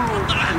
French people